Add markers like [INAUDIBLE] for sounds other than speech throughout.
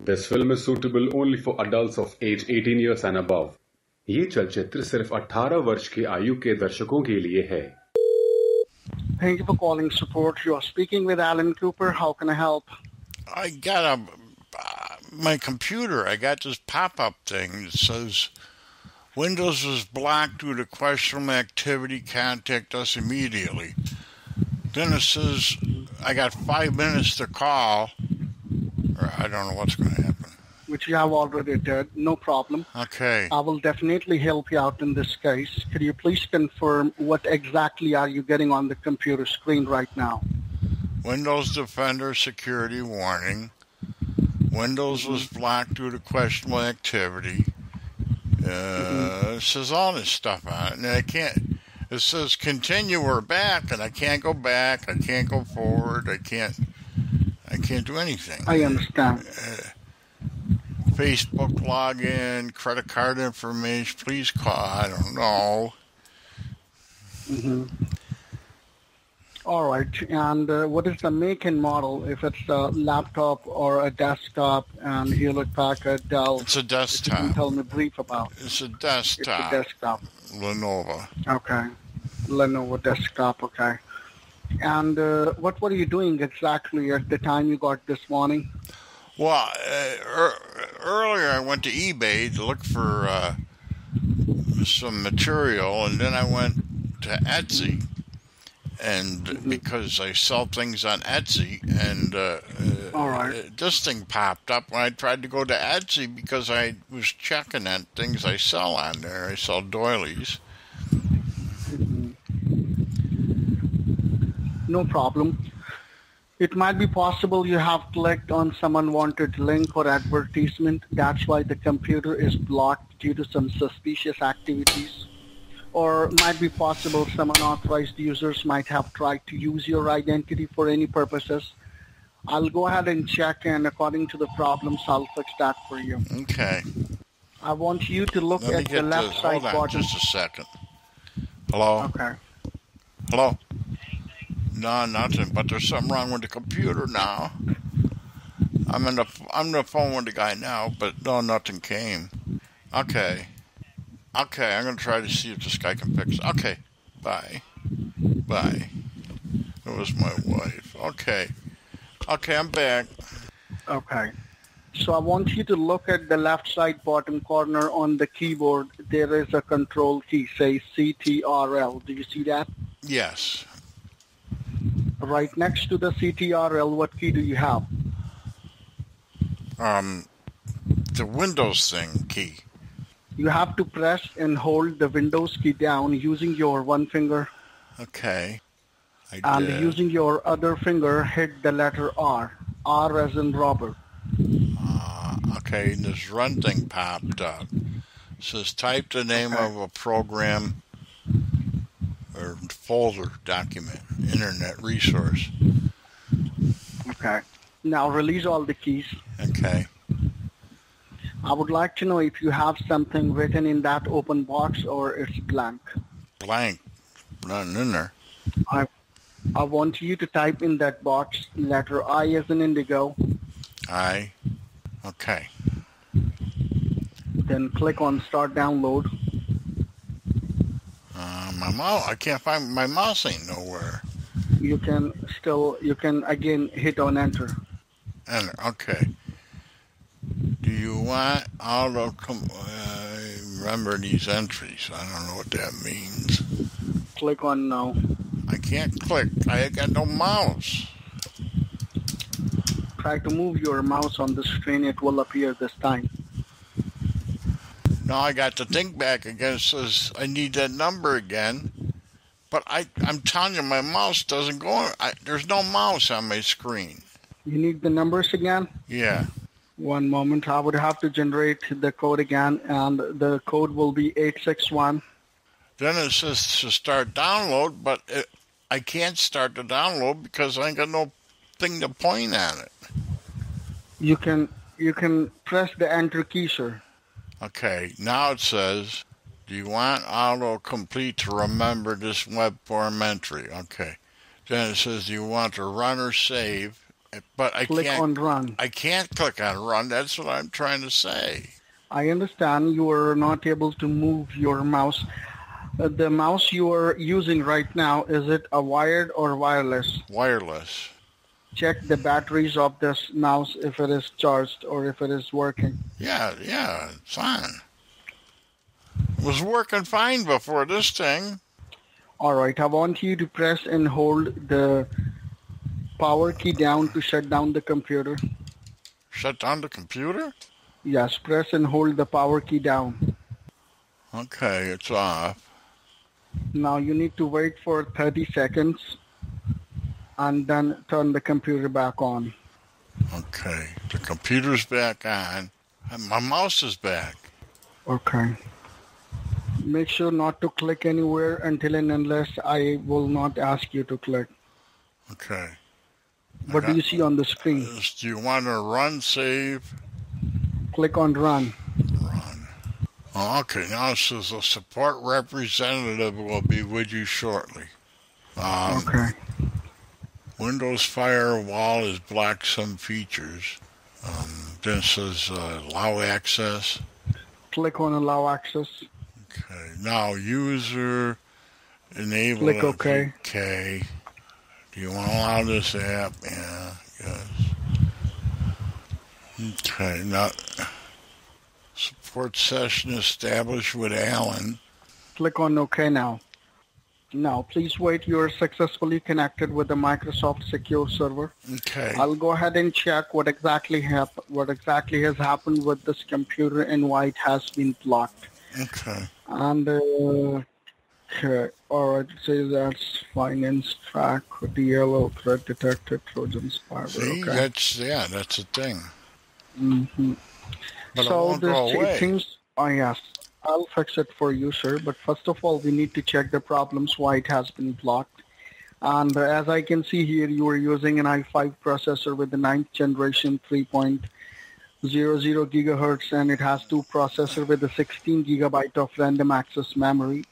This film is suitable only for adults of age 18 years and above. ये चलचित्र सिर्फ 18 वर्ष की आयु के दर्शकों के लिए है Thank you for calling support. You are speaking with Alan Cooper. How can I help? I got a uh, my computer. I got this pop-up thing that says Windows is blocked due to questionable activity. Contact us immediately. Then it says I got five minutes to call. I don't know what's going to happen. Which you have already did. No problem. Okay. I will definitely help you out in this case. Could you please confirm what exactly are you getting on the computer screen right now? Windows Defender security warning. Windows was blocked due to questionable activity. Uh, It says all this stuff on it, and I can't. It says continue or back, and I can't go back. I can't go forward. I can't. I can't do anything. I understand. Facebook login, credit card information. Please call. I don't know. hmm All right. And uh, what is the make and model? If it's a laptop or a desktop, and Hewlett Packard, Dell. It's a If you can desktop. tell me brief about. It's a desktop. It's a desktop. desktop. Lenovo. Okay. Lenovo desktop. Okay. And uh, what were you doing exactly at the time you got this morning? Well, uh, er, earlier I went to eBay to look for uh, some material, and then I went to Etsy, and because I sell things on Etsy, and uh, uh, this thing popped up when I tried to go to Etsy because I was checking at things I sell on there. I sell doilies. No problem. It might be possible you have clicked on some unwanted link or advertisement. That's why the computer is blocked due to some suspicious activities. Or might be possible some unauthorized users might have tried to use your identity for any purposes. I'll go ahead and check and according to the problems, I'll fix that for you. Okay. I want you to look Let at the left this. side Hold on bottom. just a second. Hello? Okay. Hello? No, nothing. But there's something wrong with the computer now. I'm in the I'm on the phone with the guy now, but no, nothing came. Okay. Okay, I'm gonna try to see if this guy can fix it. Okay. Bye. Bye. It was my wife. Okay. Okay, I'm back. Okay. So I want you to look at the left side bottom corner on the keyboard. There is a control key, say CTRL. Do you see that? Yes. Right next to the CTRL, what key do you have? Um the Windows thing key. You have to press and hold the Windows key down using your one finger Okay. I and did. using your other finger hit the letter R. R as in Robert. Uh, okay, and this run thing popped up. It says type the name Okay. of a program or folder document, internet resource. Okay. Now release all the keys. Okay. I would like to know if you have something written in that open box or it's blank. Blank. Nothing in there. I, I want you to type in that box letter I as in indigo, I. Okay. then click on start download. Uh, my mouse. I can't find my mouse. Ain't nowhere. You can still, you can again hit on enter. Enter. Okay. Do you want auto? Com- I remember these entries. I don't know what that means. Click on now. I can't click. I got no mouse. Try to move your mouse on the screen. It will appear this time. Now I got to think back again. It says I need that number again. But I, I'm telling you, my mouse doesn't go. I, there's no mouse on my screen. You need the numbers again? Yeah. One moment. I would have to generate the code again, and the code will be 861. Then it says to start download, but it, I can't start the download because I ain't got no thing to point at it. You can you can press the enter key, sir. Okay, now it says, do you want autocomplete to remember this web form entry? Okay. Then it says, do you want to run or save But I Click can't. Click on run. I can't click on run. That's what I'm trying to say. I understand you are not able to move your mouse. Uh, the mouse you are using right now, is it a wired or wireless? Wireless. Check the batteries of this mouse if it is charged or if it is working. Yeah, yeah, it's on. It was working fine before this thing. All right, I want you to press and hold the power key down to shut down the computer. Shut down the computer? Yes, press and hold the power key down. Okay, it's off. Now you need to wait for 30 seconds and then turn the computer back on. Okay, the computer's back on. And my mouse is back. Okay. Make sure not to click anywhere until and unless I will not ask you to click. Okay. What do you see on the screen? Is- Do you want to run, save, Click on run. run? Oh, okay, now it says a support representative will be with you shortly. Um, Okay. Windows Firewall is blocked some features. Um, then it says uh, allow access. Click on allow access. Okay. Now user enable. Click OK. Okay. Do you want to allow this app? Yeah. Yes. Okay. Now support session established with Alan. Click on OK now. Now, please wait. You are successfully connected with the Microsoft Secure Server. Okay. I'll go ahead and check what exactly hap- what exactly has happened with this computer and why it has been blocked. Okay. And uh, okay, all right, say that's finance track, DLO threat detected, Trojan spyware. See, Okay. that's yeah, that's a thing. hmm But it so won't this go away. it seems. Oh yes, I'll fix it for you, sir. But first of all, we need to check the problems why it has been blocked. And as I can see here, you are using an i5 processor with the ninth generation 3.00 gigahertz, and it has two processor with a 16 gigabyte of random access memory.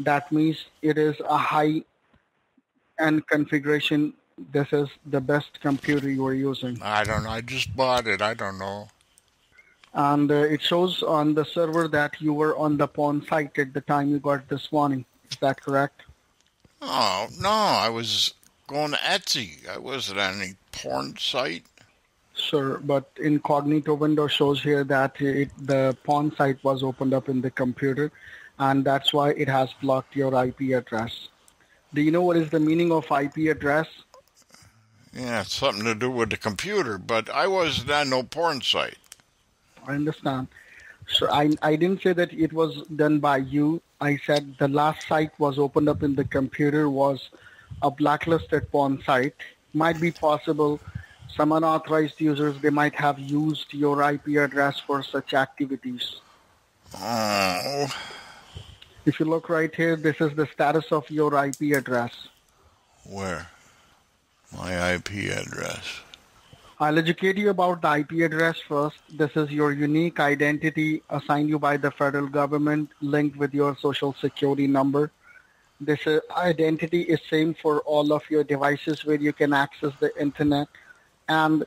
That means it is a high end configuration. This is the best computer you are using. I don't know. I just bought it. I don't know. And uh, it shows on the server that you were on the pawn site at the time you got this warning. Is that correct? Oh no, I was going to Etsy. I wasn't on any porn site. Sure, but incognito window shows here that it, the pawn site was opened up in the computer, and that's why it has blocked your IP address. Do you know what is the meaning of IP address? Yeah, it's something to do with the computer, but I wasn't on no porn site. I understand. So I, I didn't say that it was done by you. I said the last site was opened up in the computer was a blacklisted porn site. Might be possible some unauthorized users, they might have used your IP address for such activities. Oh, If you look right here, this is the status of your IP address. where? My IP address. I'll educate you about the IP address first. This is your unique identity assigned you by the federal government linked with your social security number. This uh, identity is same for all of your devices where you can access the internet. And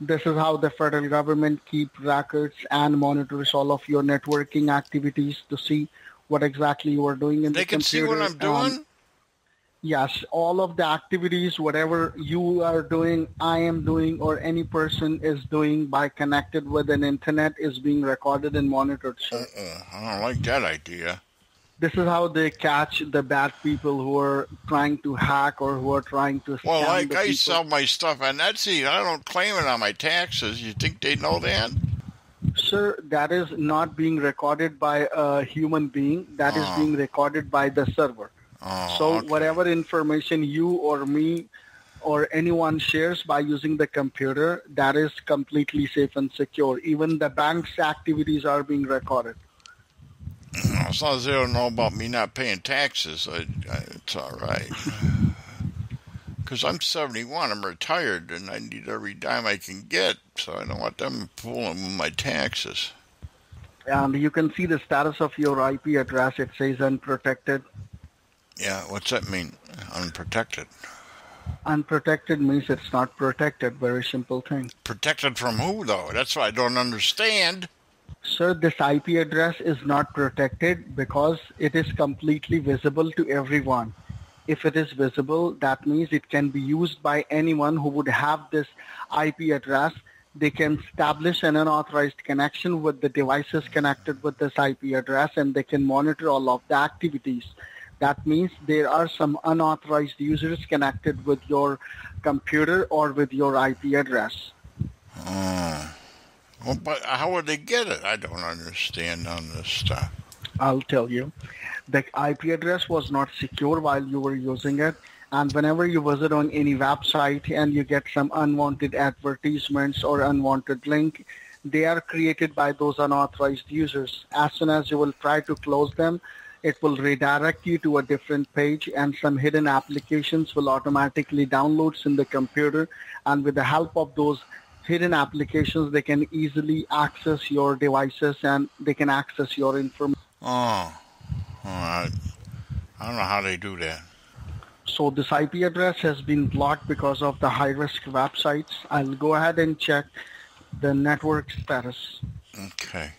this is how the federal government keep records and monitors all of your networking activities to see what exactly you are doing in They the can see what I'm doing. Yes, all of the activities, whatever you are doing, I am doing, or any person is doing by connected with an internet is being recorded and monitored. sir. Uh-uh, I don't like that idea. This is how they catch the bad people who are trying to hack or who are trying to Well, like I people. sell my stuff on Etsy, I don't claim it on my taxes. You think they know that? Sir, that is not being recorded by a human being. That is Oh. being recorded by the server. Oh, So okay. whatever information you or me or anyone shares by using the computer, that is completely safe and secure. Even the bank's activities are being recorded. As long as they don't know about me not paying taxes, I, I, it's all right. [LAUGHS] Because I'm 71, I'm retired, and I need every dime I can get, so I don't want them fooling with my taxes. And you can see the status of your IP address. It says unprotected. Yeah, what's that mean? Unprotected. Unprotected means it's not protected. Very simple thing. Protected from who, though? That's what I don't understand. Sir, this IP address is not protected because it is completely visible to everyone. If it is visible, that means it can be used by anyone who would have this IP address. They can establish an unauthorized connection with the devices connected with this IP address and they can monitor all of the activities. That means there are some unauthorized users connected with your computer or with your IP address. Oh. Well, but how would they get it? I don't understand on this stuff. I'll tell you. The IP address was not secure while you were using it. And whenever you visit on any website and you get some unwanted advertisements or unwanted link, they are created by those unauthorized users. As soon as you will try to close them, it will redirect you to a different page and some hidden applications will automatically download in the computer. And with the help of those hidden applications, they can easily access your devices and they can access your information. Oh. oh I, I don't know how they do that. So this IP address has been blocked because of the high-risk websites. I'll go ahead and check the network status. Okay.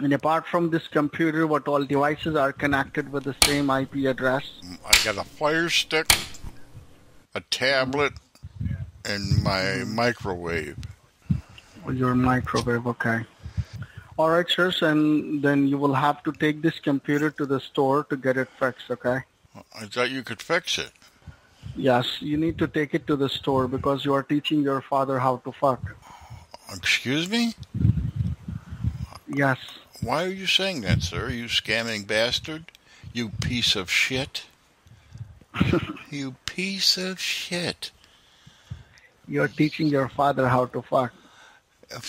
And apart from this computer, what all devices are connected with the same IP address? I got a fire stick, a tablet, and my microwave. Oh, your microwave, okay. All right, sir, and then you will have to take this computer to the store to get it fixed, okay? I thought you could fix it. Yes, you need to take it to the store because you are teaching your father how to fuck. Excuse me? Yes. Why are you saying that, sir? You scamming bastard? You piece of shit? [LAUGHS] you piece of shit. You're teaching your father how to fuck. [SNIFFS]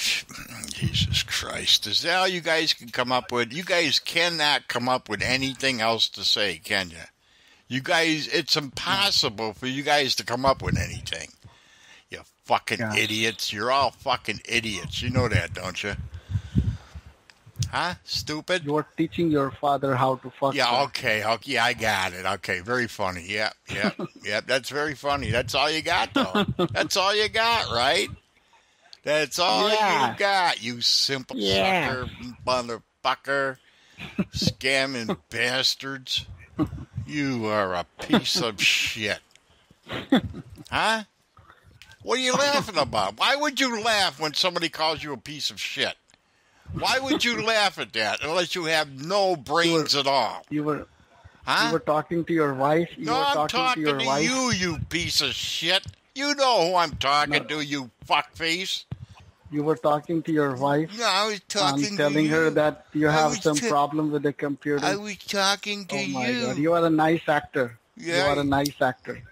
Jesus Christ. Is that all you guys can come up with? You guys cannot come up with anything else to say, can you? You guys, it's impossible for you guys to come up with anything. You fucking Yeah. idiots. You're all fucking idiots. You know that, don't you? Huh? Stupid? You're teaching your father how to fuck. Yeah, okay, okay, I got it. Okay, very funny. Yeah, yeah, [LAUGHS] yeah. That's very funny. That's all you got, though. That's all you got, right? That's all Yeah. you got, you simple Yeah. sucker, motherfucker, scamming [LAUGHS] bastards. You are a piece of shit. Huh? What are you laughing about? Why would you laugh when somebody calls you a piece of shit? Why would you laugh at that unless you have no brains at all? You were Huh? you were talking to your wife. You No, were I'm talking, talking to your to wife. you, you piece of shit. You know who I'm talking to, you fuckface. You were talking to your wife. No, I was talking and telling to you. Telling her that you have some problem with the computer. I was talking to oh my you. god, you are a nice actor. Yeah. You are a nice actor.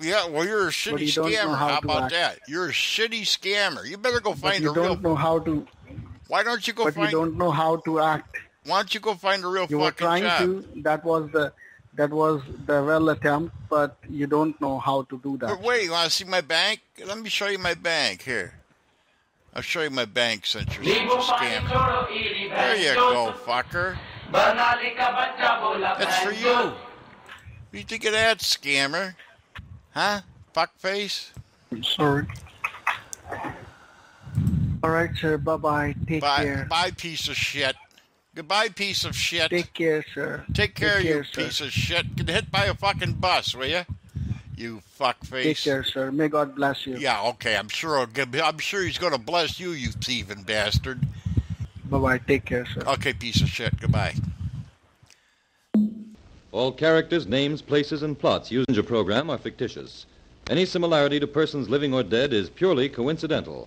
Yeah, well, you're a shitty you scammer. how How about act. that? You're a shitty scammer. You better go find you a real. don't know how to. Why don't you go But you don't know how to act. Why don't you go find a real You were trying job? to. That was the. That was the well attempt, but you don't know how to do that. But wait, you want to see my bank? Let me show you my bank here. I'll show you my bank since you're such a scammer. There you go, fucker. That's for you. What do you think of that, scammer? Huh? Fuckface? I'm Sorry. All right, sir. Bye bye. Take Bye, care. bye, piece of shit. Goodbye, piece of shit. Take care, sir. Take care, Take you care, sir. piece of shit. Get hit by a fucking bus, will you? You fuckface. Take care, sir. May God bless you. Yeah, okay. I'm sure. I'll give- I'm sure he's gonna bless you, you thieving bastard. Bye bye. Take care, sir. Okay, piece of shit. Goodbye. All characters, names, places, and plots used in your program are fictitious. Any similarity to persons living or dead is purely coincidental.